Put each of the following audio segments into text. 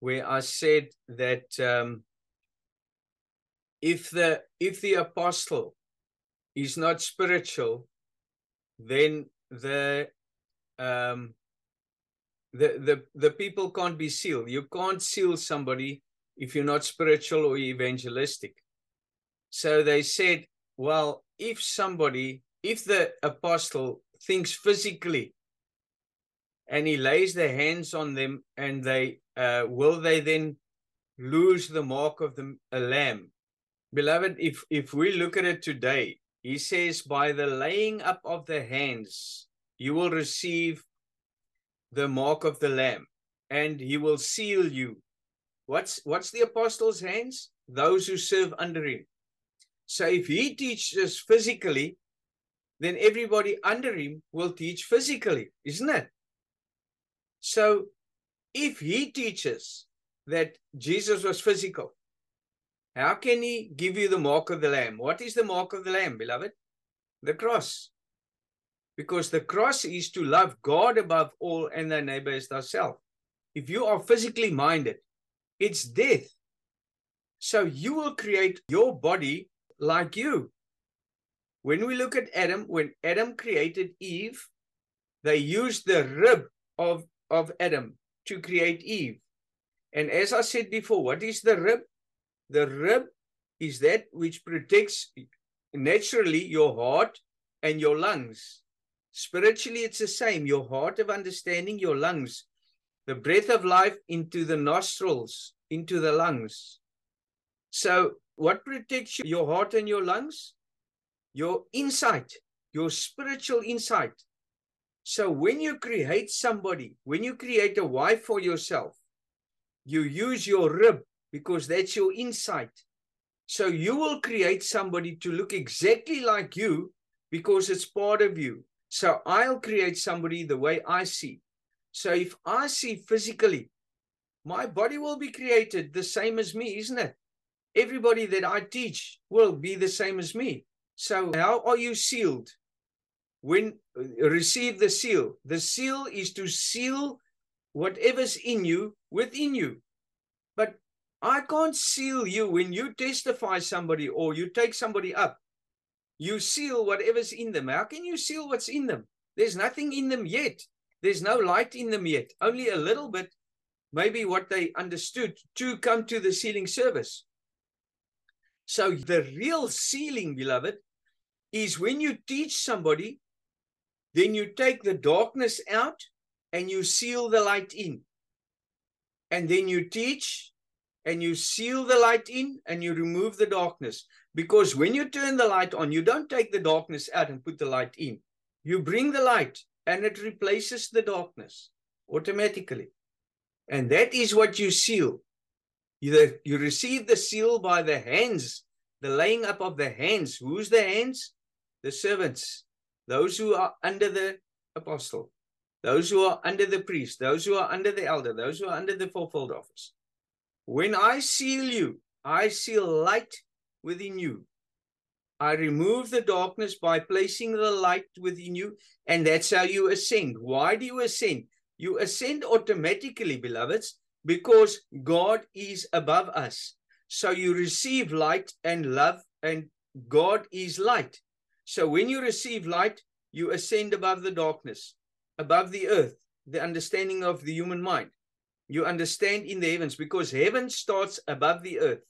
where I said that um, if the if the apostle is not spiritual, then the um, the the the people can't be sealed. You can't seal somebody if you're not spiritual or evangelistic. So they said, well, if somebody, if the apostle thinks physically and he lays the hands on them and they uh, will they then lose the mark of the lamb? Beloved if if we look at it today he says by the laying up of the hands you will receive the mark of the lamb and he will seal you. What's what's the apostles hands? Those who serve under him. So if he teaches physically then everybody under him will teach physically isn't it? So if he teaches that Jesus was physical, how can he give you the mark of the Lamb? What is the mark of the Lamb, beloved? The cross. Because the cross is to love God above all and thy neighbor as thyself. If you are physically minded, it's death. So you will create your body like you. When we look at Adam, when Adam created Eve, they used the rib of of Adam to create Eve. And as I said before, what is the rib? The rib is that which protects naturally your heart and your lungs. Spiritually, it's the same. Your heart of understanding, your lungs, the breath of life into the nostrils, into the lungs. So, what protects your heart and your lungs? Your insight, your spiritual insight. So when you create somebody, when you create a wife for yourself, you use your rib because that's your insight. So you will create somebody to look exactly like you because it's part of you. So I'll create somebody the way I see. So if I see physically, my body will be created the same as me, isn't it? Everybody that I teach will be the same as me. So how are you sealed? when receive the seal. The seal is to seal whatever's in you within you. But I can't seal you when you testify somebody or you take somebody up. You seal whatever's in them. How can you seal what's in them? There's nothing in them yet. There's no light in them yet. Only a little bit, maybe what they understood to come to the sealing service. So the real sealing, beloved, is when you teach somebody then you take the darkness out and you seal the light in. And then you teach and you seal the light in and you remove the darkness. Because when you turn the light on, you don't take the darkness out and put the light in. You bring the light and it replaces the darkness automatically. And that is what you seal. You, you receive the seal by the hands, the laying up of the hands. Who's the hands? The servants those who are under the apostle, those who are under the priest, those who are under the elder, those who are under the fourfold office. When I seal you, I seal light within you. I remove the darkness by placing the light within you, and that's how you ascend. Why do you ascend? You ascend automatically, beloveds, because God is above us. So you receive light and love, and God is light. So when you receive light, you ascend above the darkness, above the earth, the understanding of the human mind. You understand in the heavens because heaven starts above the earth.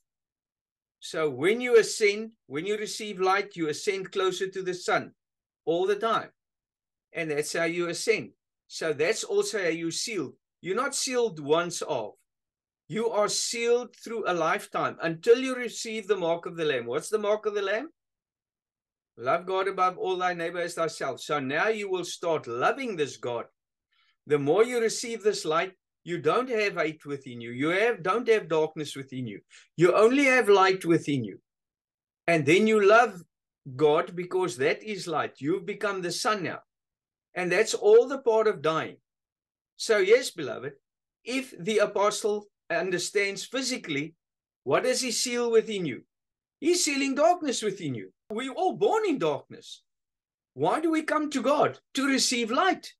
So when you ascend, when you receive light, you ascend closer to the sun all the time. And that's how you ascend. So that's also how you seal. You're not sealed once off. You are sealed through a lifetime until you receive the mark of the Lamb. What's the mark of the Lamb? Love God above all thy neighbor as thyself. So now you will start loving this God. The more you receive this light, you don't have hate within you. You have don't have darkness within you. You only have light within you. And then you love God because that is light. You've become the son now. And that's all the part of dying. So, yes, beloved, if the apostle understands physically, what does he seal within you? He's sealing darkness within you. We're all born in darkness. Why do we come to God? To receive light.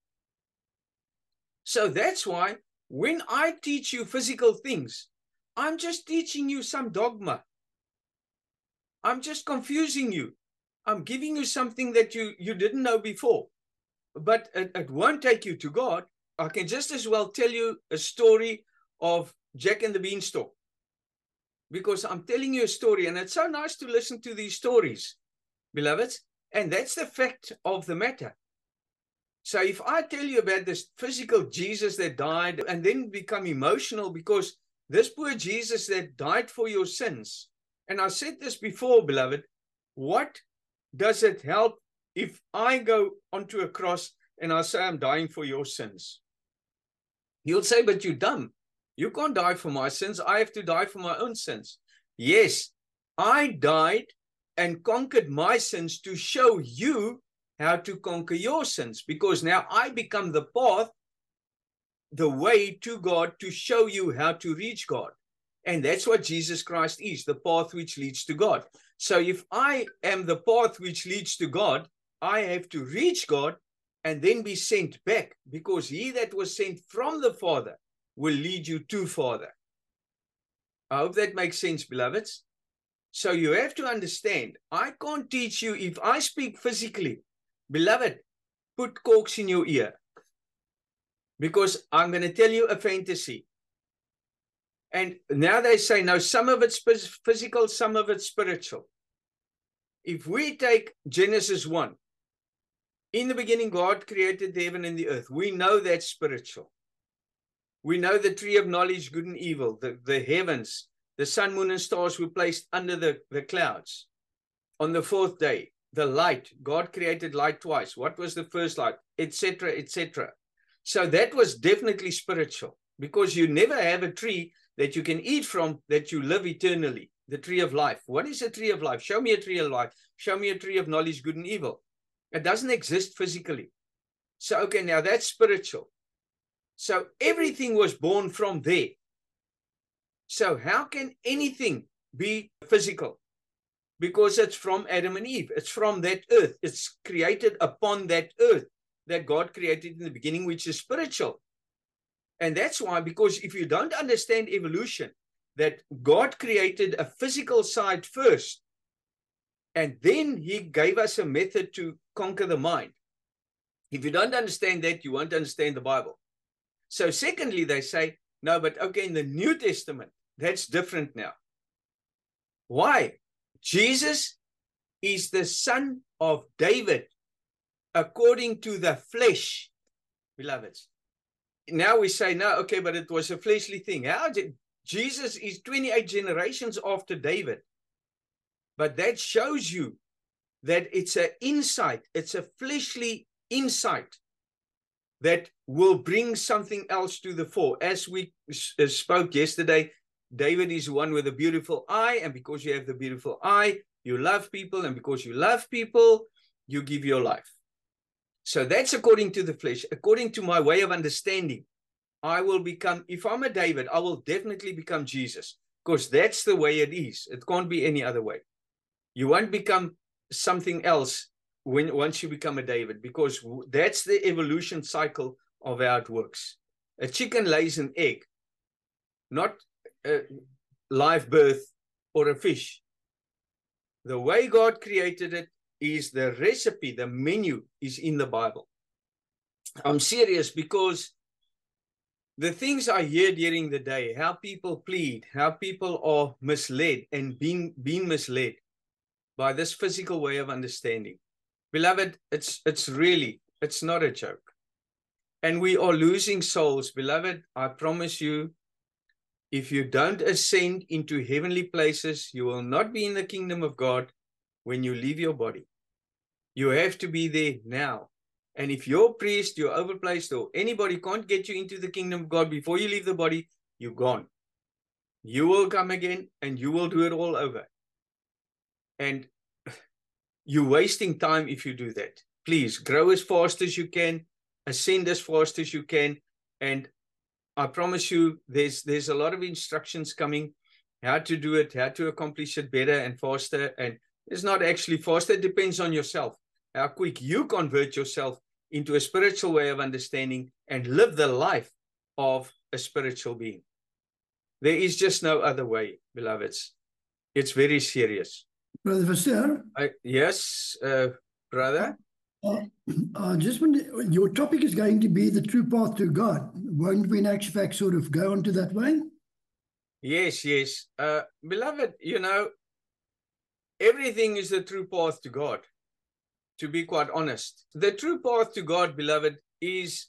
So that's why when I teach you physical things, I'm just teaching you some dogma. I'm just confusing you. I'm giving you something that you, you didn't know before. But it, it won't take you to God. I can just as well tell you a story of Jack and the Beanstalk. Because I'm telling you a story, and it's so nice to listen to these stories, beloveds. And that's the fact of the matter. So if I tell you about this physical Jesus that died and then become emotional because this poor Jesus that died for your sins, and I said this before, beloved, what does it help if I go onto a cross and I say I'm dying for your sins? You'll say, but you're dumb. You can't die for my sins. I have to die for my own sins. Yes, I died and conquered my sins to show you how to conquer your sins because now I become the path, the way to God to show you how to reach God. And that's what Jesus Christ is the path which leads to God. So if I am the path which leads to God, I have to reach God and then be sent back because he that was sent from the Father will lead you to Father. I hope that makes sense, beloveds. So you have to understand, I can't teach you if I speak physically. Beloved, put corks in your ear because I'm going to tell you a fantasy. And now they say, no, some of it's physical, some of it's spiritual. If we take Genesis 1, in the beginning, God created the heaven and the earth. We know that's spiritual. We know the tree of knowledge, good and evil, the, the heavens, the sun, moon, and stars were placed under the, the clouds. On the fourth day, the light, God created light twice. What was the first light? Etc., etc. So that was definitely spiritual because you never have a tree that you can eat from that you live eternally. The tree of life. What is a tree of life? Show me a tree of life. Show me a tree of knowledge, good and evil. It doesn't exist physically. So, okay, now that's spiritual. So everything was born from there. So how can anything be physical? Because it's from Adam and Eve. It's from that earth. It's created upon that earth that God created in the beginning, which is spiritual. And that's why, because if you don't understand evolution, that God created a physical side first, and then he gave us a method to conquer the mind. If you don't understand that, you won't understand the Bible. So, secondly, they say, no, but okay, in the New Testament, that's different now. Why? Jesus is the son of David according to the flesh, beloveds. Now we say, no, okay, but it was a fleshly thing. How did Jesus is 28 generations after David? But that shows you that it's an insight, it's a fleshly insight that will bring something else to the fore. As we uh, spoke yesterday, David is one with a beautiful eye, and because you have the beautiful eye, you love people, and because you love people, you give your life. So that's according to the flesh. According to my way of understanding, I will become, if I'm a David, I will definitely become Jesus because that's the way it is. It can't be any other way. You won't become something else when once you become a David, because that's the evolution cycle of how it works. A chicken lays an egg, not a live birth or a fish. The way God created it is the recipe, the menu is in the Bible. I'm serious because the things I hear during the day, how people plead, how people are misled and being being misled by this physical way of understanding. Beloved, it's it's really it's not a joke. And we are losing souls, beloved. I promise you, if you don't ascend into heavenly places, you will not be in the kingdom of God when you leave your body. You have to be there now. And if your priest, your overplaced, or anybody can't get you into the kingdom of God before you leave the body, you're gone. You will come again and you will do it all over. And you're wasting time if you do that. Please grow as fast as you can, ascend as fast as you can, and I promise you, there's there's a lot of instructions coming, how to do it, how to accomplish it better and faster. And it's not actually faster; it depends on yourself, how quick you convert yourself into a spiritual way of understanding and live the life of a spiritual being. There is just no other way, beloveds. It's very serious. Brother Verster, I, yes, uh, brother. uh, uh, just when your topic is going to be the true path to God, won't we in actual fact sort of go into that way? Yes, yes. Uh, beloved, you know, everything is the true path to God, to be quite honest. The true path to God, beloved, is,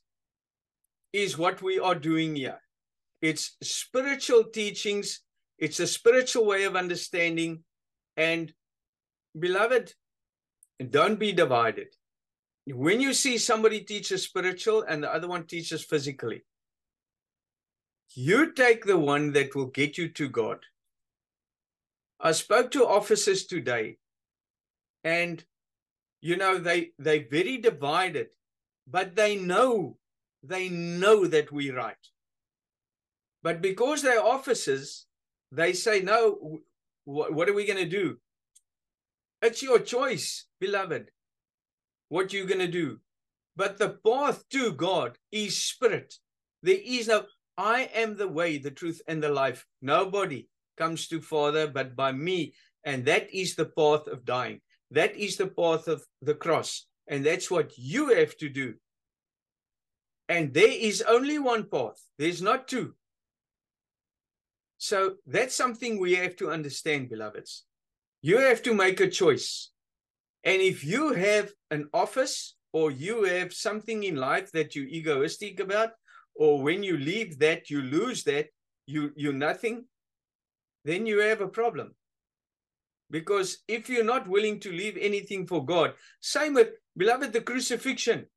is what we are doing here. It's spiritual teachings, it's a spiritual way of understanding. And, beloved, don't be divided. When you see somebody teaches spiritual and the other one teaches physically, you take the one that will get you to God. I spoke to officers today, and you know they they very divided, but they know they know that we right. But because they're officers, they say no. What, what are we going to do? It's your choice, beloved. What you're going to do, but the path to God is spirit. There is no I am the way, the truth, and the life. Nobody comes to Father but by me. And that is the path of dying. That is the path of the cross. And that's what you have to do. And there is only one path, there's not two. So that's something we have to understand, beloveds. You have to make a choice. And if you have an office or you have something in life that you're egoistic about, or when you leave that, you lose that, you, you're nothing, then you have a problem. Because if you're not willing to leave anything for God, same with, beloved, the crucifixion.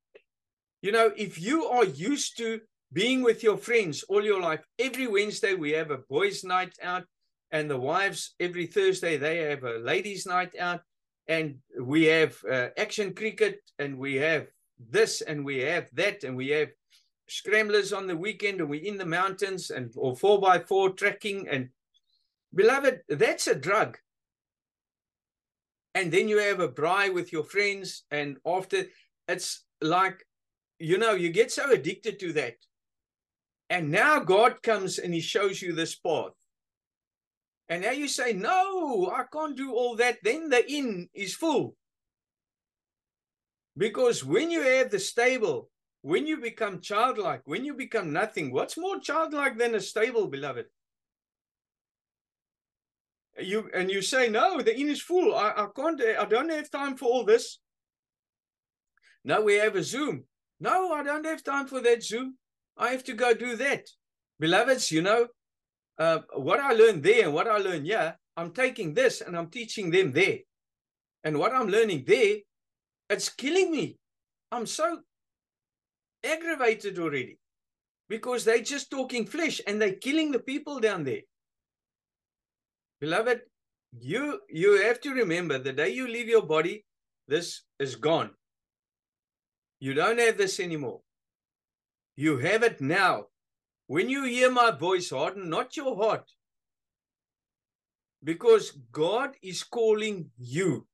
You know, if you are used to being with your friends all your life, every Wednesday we have a boys' night out, and the wives every Thursday they have a ladies' night out, and we have uh, action cricket, and we have this, and we have that, and we have scramblers on the weekend and we're in the mountains and or four by four trekking and beloved that's a drug. And then you have a braai with your friends and after it's like you know you get so addicted to that and now god comes and he shows you this path and now you say no i can't do all that then the inn is full because when you have the stable when you become childlike, when you become nothing, what's more childlike than a stable, beloved? You and you say, No, the inn is full. I, I can't, I don't have time for all this. Now we have a Zoom. No, I don't have time for that Zoom. I have to go do that. Beloveds, you know, uh, what I learned there and what I learned here, I'm taking this and I'm teaching them there. And what I'm learning there, it's killing me. I'm so aggravated already because they're just talking flesh and they're killing the people down there. Beloved, you you have to remember the day you leave your body, this is gone. You don't have this anymore. You have it now. When you hear my voice, harden not your heart. Because God is calling you.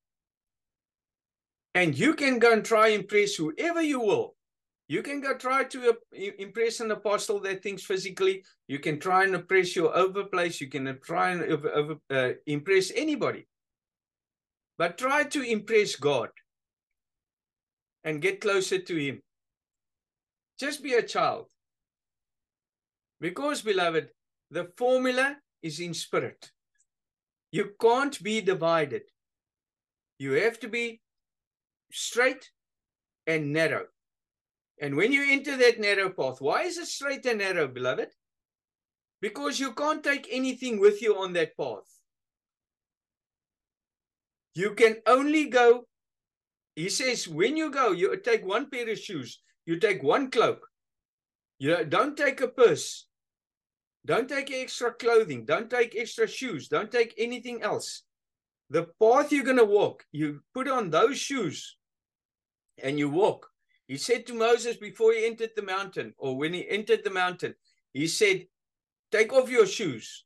And you can go and try and impress whoever you will. You can go try to impress an apostle that thinks physically. You can try and impress your overplace. You can try and over, over, uh, impress anybody. But try to impress God and get closer to Him. Just be a child. Because, beloved, the formula is in spirit. You can't be divided. You have to be straight and narrow. And when you enter that narrow path, why is it straight and narrow, beloved? Because you can't take anything with you on that path. You can only go, he says, when you go, you take one pair of shoes, you take one cloak. You don't take a purse. Don't take extra clothing. Don't take extra shoes. Don't take anything else. The path you're going to walk, you put on those shoes and you walk. He said to Moses before he entered the mountain, or when he entered the mountain, he said, Take off your shoes.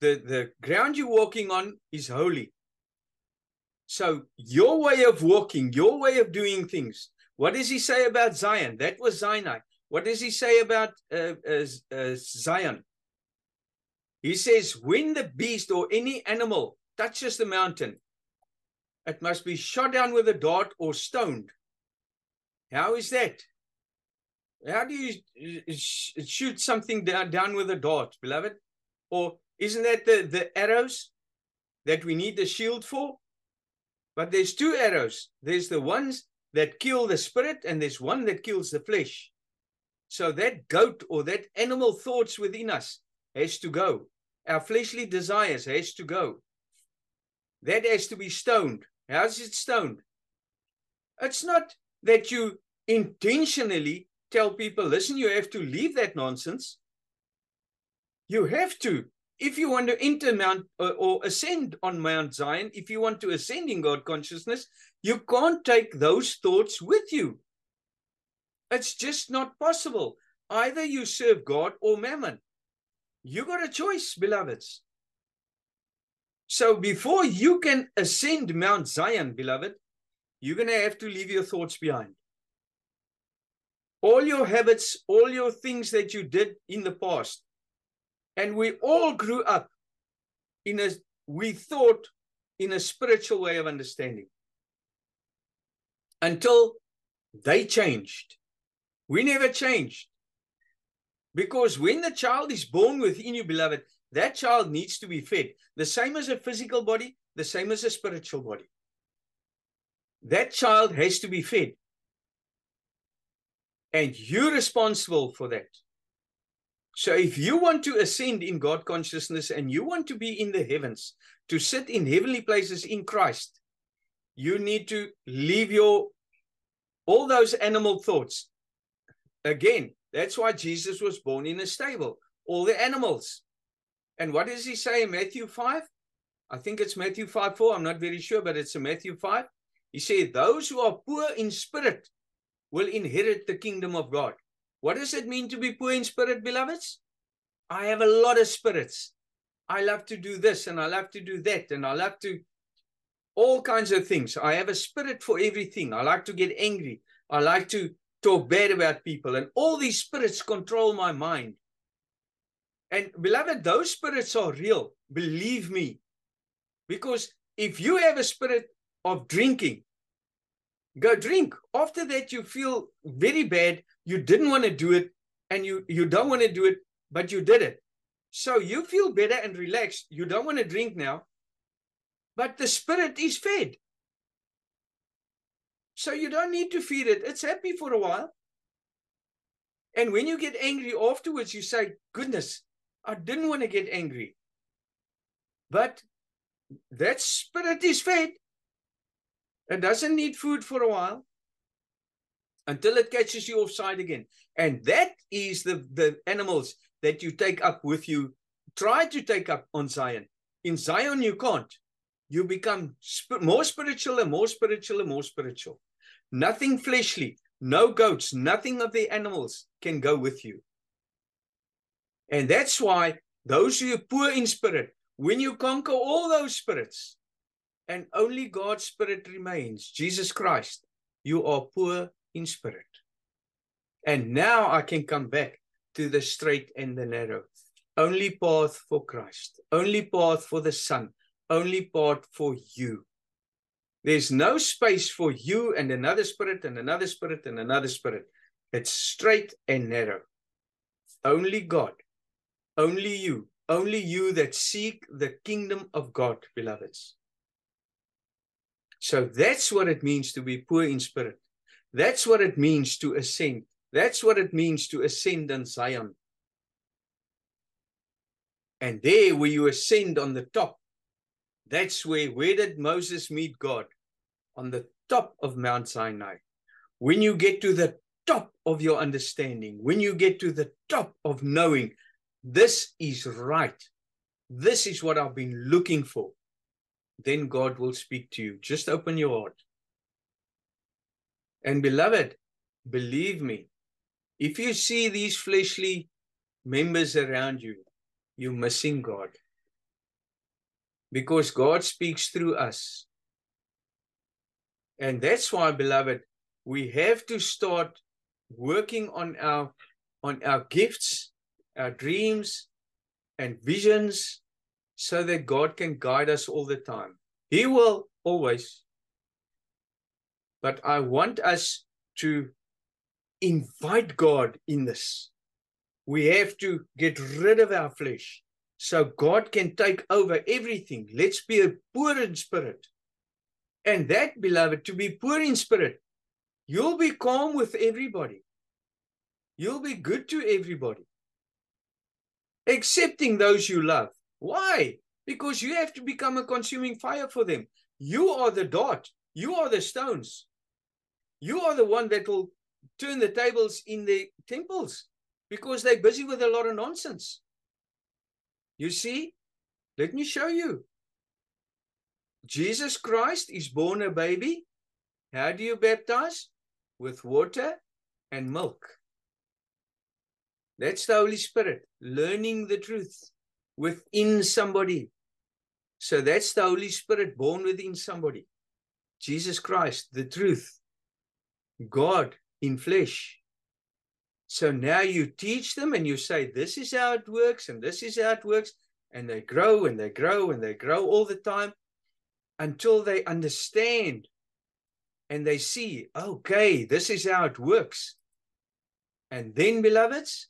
The, the ground you're walking on is holy. So, your way of walking, your way of doing things, what does he say about Zion? That was Sinai. What does he say about uh, uh, uh, Zion? He says, when the beast or any animal touches the mountain, it must be shot down with a dart or stoned. How is that? How do you shoot something down, down with a dart, beloved? Or isn't that the, the arrows that we need the shield for? But there's two arrows. There's the ones that kill the spirit, and there's one that kills the flesh. So that goat or that animal thoughts within us has to go. Our fleshly desires has to go. That has to be stoned. How's it stoned? It's not that you intentionally tell people, listen, you have to leave that nonsense. You have to. If you want to enter Mount uh, or ascend on Mount Zion, if you want to ascend in God consciousness, you can't take those thoughts with you. It's just not possible. Either you serve God or mammon. You got a choice, beloveds. So before you can ascend Mount Zion, beloved, you're going to have to leave your thoughts behind. All your habits, all your things that you did in the past. And we all grew up in a, we thought in a spiritual way of understanding until they changed. We never changed. Because when the child is born within you, beloved, that child needs to be fed. The same as a physical body, the same as a spiritual body. That child has to be fed. And you're responsible for that. So if you want to ascend in God consciousness and you want to be in the heavens, to sit in heavenly places in Christ, you need to leave your all those animal thoughts. Again, that's why Jesus was born in a stable. All the animals, and what does he say in Matthew 5? I think it's Matthew 5 4. I'm not very sure, but it's a Matthew 5. He said, Those who are poor in spirit will inherit the kingdom of God. What does it mean to be poor in spirit, beloveds? I have a lot of spirits. I love to do this and I love to do that and I love to all kinds of things. I have a spirit for everything. I like to get angry. I like to talk bad about people. And all these spirits control my mind. And beloved, those spirits are real. Believe me. Because if you have a spirit of drinking, go drink. After that, you feel very bad. You didn't want to do it and you, you don't want to do it, but you did it. So you feel better and relaxed. You don't want to drink now, but the spirit is fed. So you don't need to feed it. It's happy for a while. And when you get angry afterwards, you say, Goodness, I didn't want to get angry. But that spirit is fed. It doesn't need food for a while until it catches you offside again. And that is the, the animals that you take up with you. Try to take up on Zion. In Zion, you can't. You become sp more spiritual and more spiritual and more spiritual. Nothing fleshly, no goats, nothing of the animals can go with you. And that's why those who are poor in spirit, when you conquer all those spirits, and only God's spirit remains, Jesus Christ, you are poor in spirit. And now I can come back to the straight and the narrow. Only path for Christ, only path for the Son, only part for you. There's no space for you and another spirit and another spirit and another spirit. It's straight and narrow. Only God only you, only you that seek the kingdom of God, beloveds. So that's what it means to be poor in spirit. That's what it means to ascend. That's what it means to ascend in Zion. And there where you ascend on the top, that's where, where did Moses meet God? On the top of Mount Sinai. When you get to the top of your understanding, when you get to the top of knowing this is right. This is what I've been looking for. Then God will speak to you. Just open your heart. And beloved, believe me, if you see these fleshly members around you, you're missing God. Because God speaks through us. And that's why, beloved, we have to start working on our on our gifts, our dreams and visions so that God can guide us all the time. He will always. But I want us to invite God in this. We have to get rid of our flesh so God can take over everything. Let's be a poor in spirit. And that, beloved, to be poor in spirit, you'll be calm with everybody. You'll be good to everybody, accepting those you love. Why? Because you have to become a consuming fire for them. You are the dot, you are the stones. You are the one that will turn the tables in the temples because they're busy with a lot of nonsense. You see, let me show you. Jesus Christ is born a baby. How do you baptize? With water and milk. That's the Holy Spirit, learning the truth within somebody. So that's the Holy Spirit born within somebody. Jesus Christ, the truth. God in flesh. So now you teach them and you say, this is how it works and this is how it works. And they grow and they grow and they grow all the time until they understand and they see, okay, this is how it works. And then, beloveds,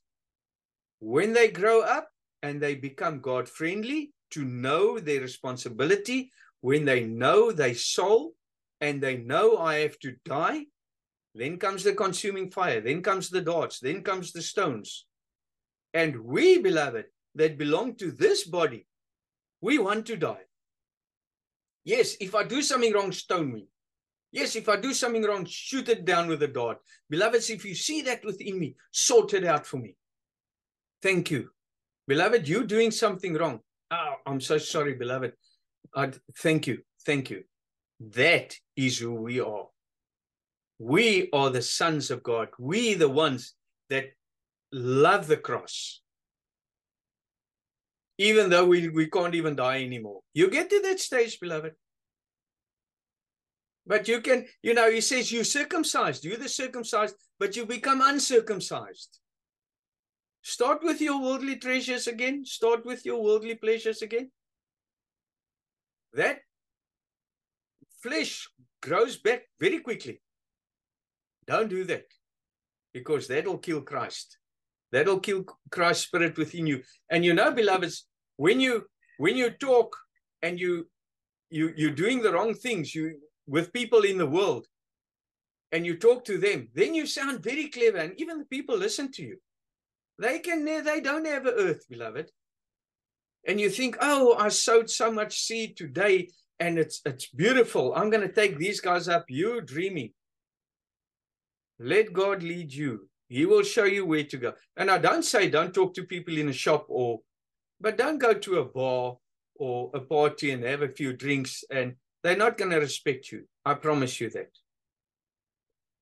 when they grow up and they become God friendly, to know their responsibility, when they know their soul and they know I have to die, then comes the consuming fire, then comes the darts, then comes the stones. And we, beloved, that belong to this body, we want to die. Yes, if I do something wrong, stone me. Yes, if I do something wrong, shoot it down with a dart. Beloveds, if you see that within me, sort it out for me. Thank you. Beloved, You're doing something wrong. Oh, I'm so sorry, beloved. I'd, thank you. Thank you. That is who we are. We are the sons of God. We the ones that love the cross. Even though we, we can't even die anymore. You get to that stage, beloved. But you can, you know, he says you circumcised, you're the circumcised, but you become uncircumcised. Start with your worldly treasures again. Start with your worldly pleasures again. That flesh grows back very quickly. Don't do that because that'll kill Christ. That'll kill Christ's spirit within you. And you know, beloveds, when you when you talk and you you you're doing the wrong things, you with people in the world, and you talk to them, then you sound very clever, and even the people listen to you. They can they don't have an earth, beloved. And you think, oh, I sowed so much seed today and it's it's beautiful. I'm gonna take these guys up. You're dreaming. Let God lead you. He will show you where to go. And I don't say don't talk to people in a shop or but don't go to a bar or a party and have a few drinks and they're not going to respect you. I promise you that.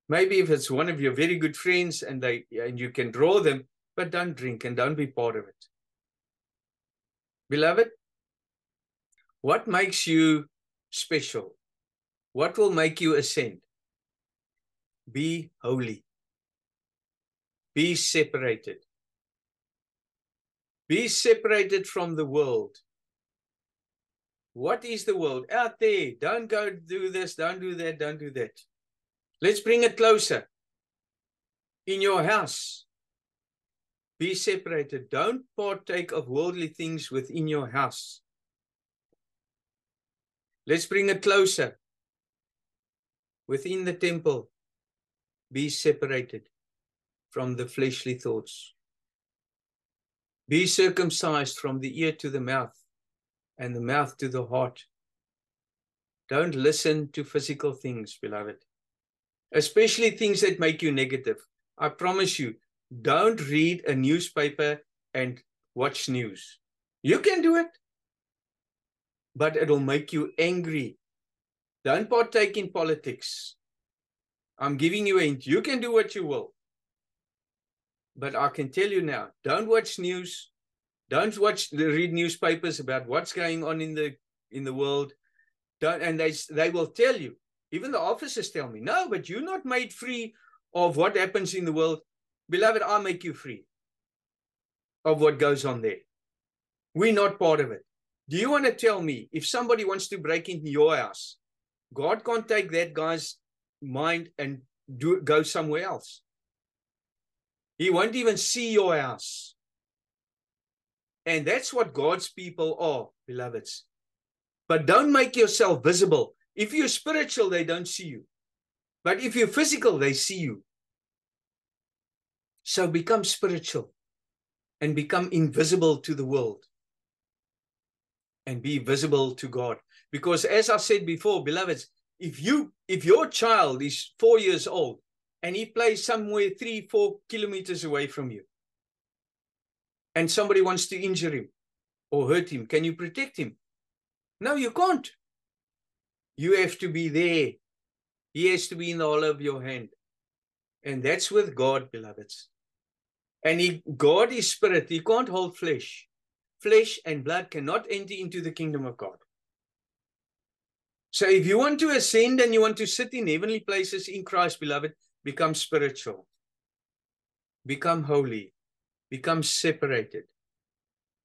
Maybe if it's one of your very good friends and they and you can draw them, but don't drink and don't be part of it. Beloved, what makes you special? What will make you ascend? Be holy. Be separated. Be separated from the world. What is the world? Out there. Don't go do this, don't do that, don't do that. Let's bring it closer. In your house, be separated. Don't partake of worldly things within your house. Let's bring it closer. Within the temple, be separated from the fleshly thoughts. Be circumcised from the ear to the mouth and the mouth to the heart. Don't listen to physical things, beloved, especially things that make you negative. I promise you, don't read a newspaper and watch news. You can do it, but it'll make you angry. Don't partake in politics. I'm giving you a hint. You can do what you will. But I can tell you now, don't watch news. Don't watch the read newspapers about what's going on in the in the world. Don't and they they will tell you. Even the officers tell me, no, but you're not made free of what happens in the world, beloved, I'll make you free of what goes on there. We're not part of it. Do you want to tell me if somebody wants to break into your house, God can't take that guy's mind and do it, go somewhere else? He won't even see your house. And that's what God's people are, beloveds. But don't make yourself visible. If you're spiritual, they don't see you. But if you're physical, they see you. So become spiritual and become invisible to the world and be visible to God. Because as I said before, beloveds, if you if your child is four years old and he plays somewhere three, four kilometers away from you, and somebody wants to injure him or hurt him, can you protect him? No, you can't. You have to be there. He has to be in the hollow of your hand. And that's with God, beloveds. And he, God is spirit. He can't hold flesh. Flesh and blood cannot enter into the kingdom of God. So if you want to ascend and you want to sit in heavenly places in Christ, beloved, become spiritual. Become holy. Become separated.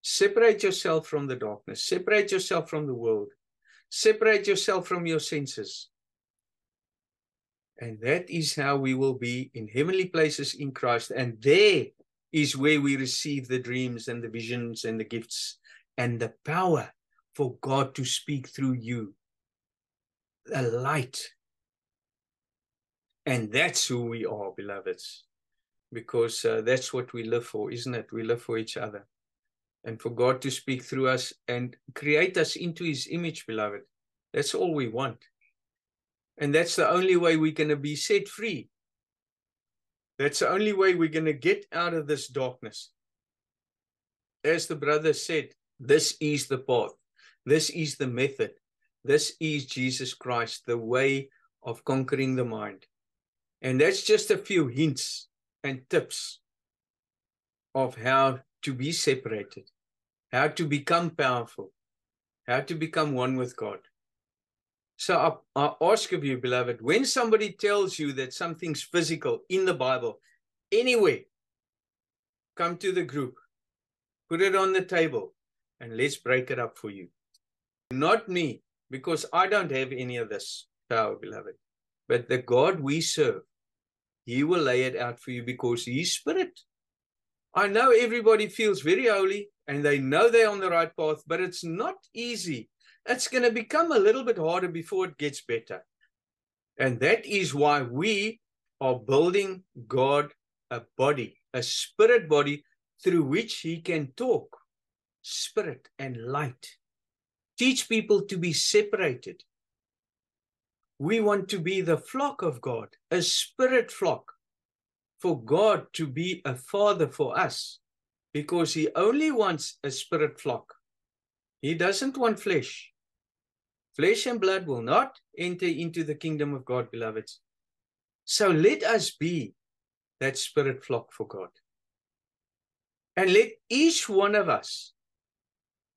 Separate yourself from the darkness. Separate yourself from the world. Separate yourself from your senses. And that is how we will be in heavenly places in Christ. And there is where we receive the dreams and the visions and the gifts and the power for God to speak through you. The light. And that's who we are, beloveds, because uh, that's what we live for, isn't it? We live for each other and for God to speak through us and create us into his image, beloved. That's all we want. And that's the only way we're going to be set free. That's the only way we're going to get out of this darkness. As the brother said, this is the path. This is the method. This is Jesus Christ, the way of conquering the mind. And that's just a few hints and tips of how to be separated, how to become powerful, how to become one with God. So I, I ask of you, beloved, when somebody tells you that something's physical in the Bible, anywhere, come to the group, put it on the table, and let's break it up for you. Not me, because I don't have any of this power, beloved. But the God we serve, He will lay it out for you because He's Spirit. I know everybody feels very holy and they know they're on the right path, but it's not easy it's going to become a little bit harder before it gets better. And that is why we are building God a body, a spirit body through which he can talk, spirit and light. Teach people to be separated. We want to be the flock of God, a spirit flock, for God to be a father for us, because he only wants a spirit flock. He doesn't want flesh. Flesh and blood will not enter into the kingdom of God, beloveds. So let us be that spirit flock for God. And let each one of us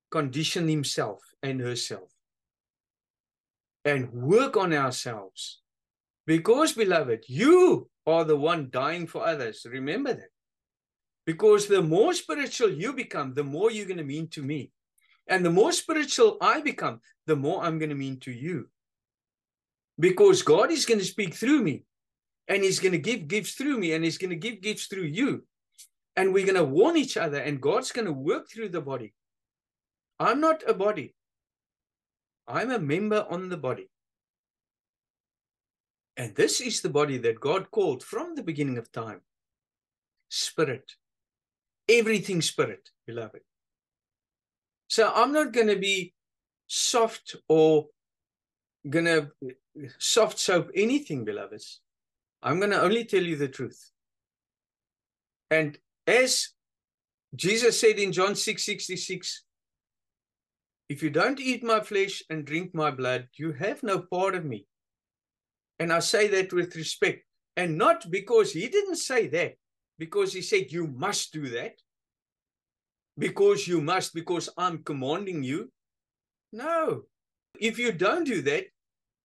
condition himself and herself and work on ourselves. Because, beloved, you are the one dying for others. Remember that. Because the more spiritual you become, the more you're going to mean to me. And the more spiritual I become, the more I'm going to mean to you. Because God is going to speak through me and He's going to give gifts through me and He's going to give gifts through you. And we're going to warn each other and God's going to work through the body. I'm not a body, I'm a member on the body. And this is the body that God called from the beginning of time spirit. Everything spirit, beloved. So I'm not going to be soft or going to soft soap anything, beloveds. I'm going to only tell you the truth. And as Jesus said in John 6 66, if you don't eat my flesh and drink my blood, you have no part of me. And I say that with respect. And not because he didn't say that, because he said you must do that because you must, because I'm commanding you. No. If you don't do that,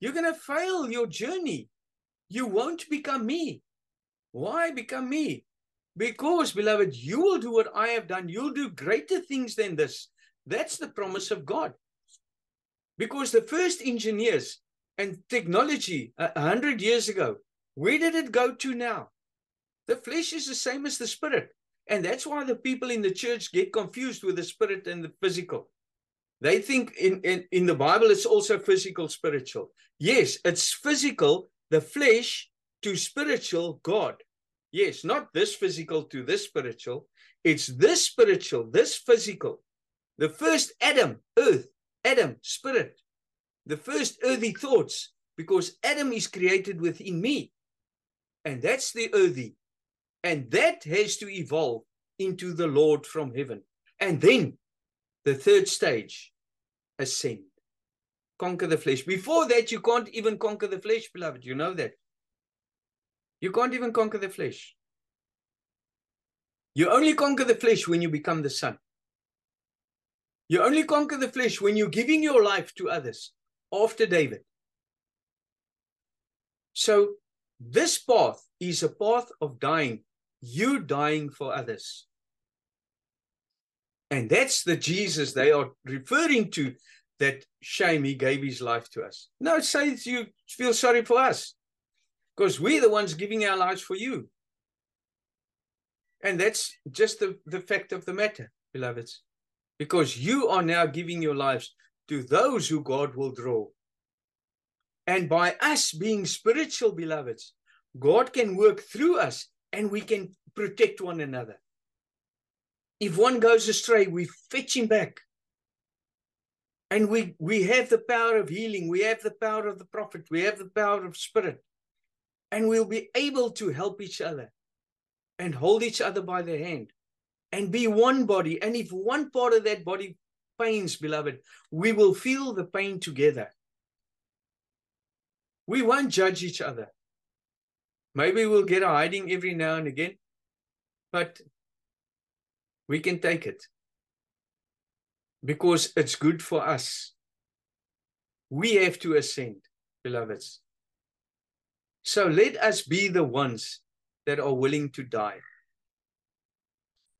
you're going to fail your journey. You won't become me. Why become me? Because, beloved, you will do what I have done. You'll do greater things than this. That's the promise of God. Because the first engineers and technology uh, a hundred years ago, where did it go to now? The flesh is the same as the spirit. And that's why the people in the church get confused with the spirit and the physical. They think in, in, in the Bible it's also physical, spiritual. Yes, it's physical, the flesh to spiritual God. Yes, not this physical to this spiritual. It's this spiritual, this physical. The first Adam, earth, Adam, spirit. The first earthy thoughts, because Adam is created within me. And that's the earthy. And that has to evolve into the Lord from heaven. And then the third stage, ascend. Conquer the flesh. Before that, you can't even conquer the flesh, beloved. You know that. You can't even conquer the flesh. You only conquer the flesh when you become the son. You only conquer the flesh when you're giving your life to others after David. So, this path is a path of dying, you dying for others. And that's the Jesus they are referring to that shame he gave his life to us. No, it says you feel sorry for us because we're the ones giving our lives for you. And that's just the, the fact of the matter, beloveds, because you are now giving your lives to those who God will draw. And by us being spiritual beloveds, God can work through us and we can protect one another. If one goes astray, we fetch him back. And we, we have the power of healing. We have the power of the prophet. We have the power of spirit. And we'll be able to help each other and hold each other by the hand and be one body. And if one part of that body pains, beloved, we will feel the pain together. We won't judge each other. Maybe we'll get a hiding every now and again, but we can take it because it's good for us. We have to ascend, beloveds. So let us be the ones that are willing to die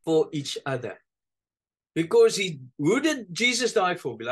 for each other. Because he, who did Jesus die for?